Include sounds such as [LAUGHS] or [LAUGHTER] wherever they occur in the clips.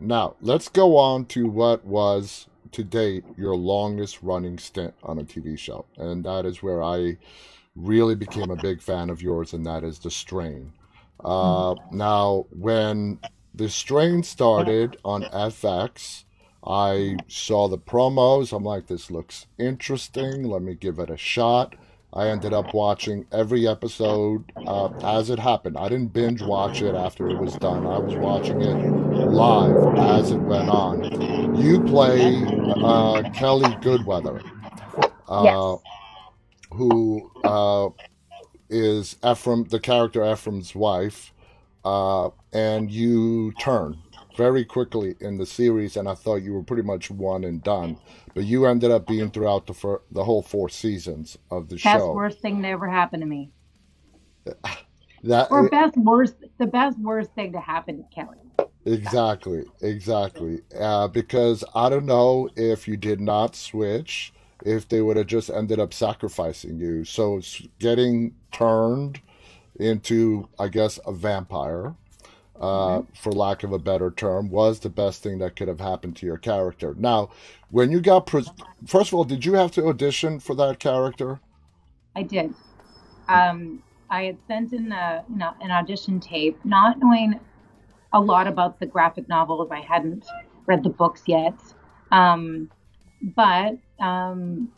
Now, let's go on to what was to date your longest running stint on a TV show. And that is where I really became a big fan of yours, and that is The Strain. Uh, now, when The Strain started on FX, I saw the promos. I'm like, this looks interesting. Let me give it a shot. I ended up watching every episode uh, as it happened. I didn't binge watch it after it was done. I was watching it live as it went on. You play uh, Kelly Goodweather, uh, Yes. who uh, is Ephraim, the character Ephraim's wife, uh, and you turn very quickly in the series, and I thought you were pretty much one and done. But you ended up being throughout the fir- the whole four seasons of the Best show. worst thing that ever happened to me. [LAUGHS] That Or best worst the best worst thing to happen to Kelly. exactly, exactly. Uh, because I don't know if you did not switch, if they would have just ended up sacrificing you. So getting turned into, I guess, a vampire, uh, for lack of a better term, was the best thing that could have happened to your character. Now, when you got, pres first of all, did you have to audition for that character? I did. Um, I had sent in a, you know, an audition tape, not knowing a lot about the graphic novels. I hadn't read the books yet. Um, but um,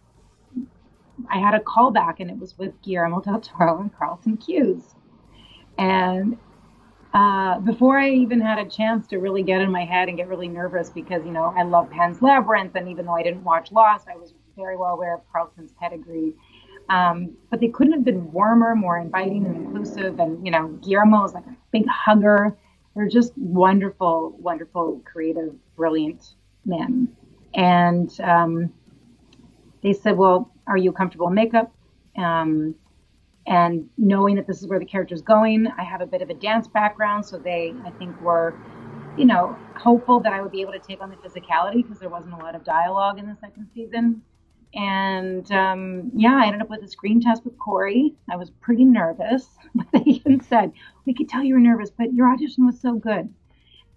I had a callback, and it was with Guillermo del Toro and Carlton Cuse. And uh, before I even had a chance to really get in my head and get really nervous, because you know I love Pan's Labyrinth, and even though I didn't watch Lost, I was very well aware of Carlton's pedigree. Um, but they couldn't have been warmer, more inviting and inclusive. And you know, Guillermo is like a big hugger. They're just wonderful, wonderful, creative, brilliant men. And um, they said, "Well, are you comfortable in makeup?" Um, and knowing that this is where the character's going, I have a bit of a dance background, so they, I think, were, you know, hopeful that I would be able to take on the physicality because there wasn't a lot of dialogue in the second season. And um, yeah, I ended up with a screen test with Corey. I was pretty nervous, [LAUGHS] but they even said, "We could tell you were nervous, but your audition was so good."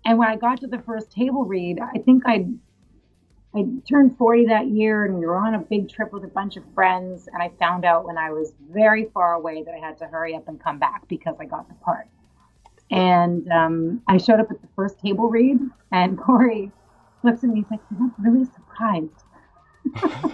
And when I got to the first table read, I think I I turned 40 that year and we were on a big trip with a bunch of friends. And I found out when I was very far away that I had to hurry up and come back because I got the part. And um, I showed up at the first table read, and [LAUGHS] Corey looks at me. He's like, "You're not really surprised." [LAUGHS]